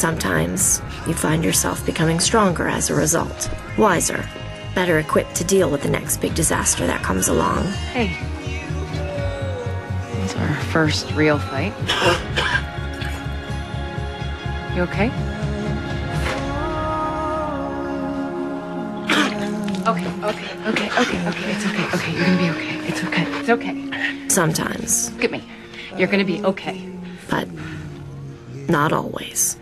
Sometimes you find yourself becoming stronger as a result, wiser, better equipped to deal with the next big disaster that comes along. Hey. It's our first real fight. You okay? Okay, okay, okay, okay, okay. It's okay, okay. You're gonna be okay. It's okay. It's okay. Sometimes, Look at me. You're gonna be okay. but not always.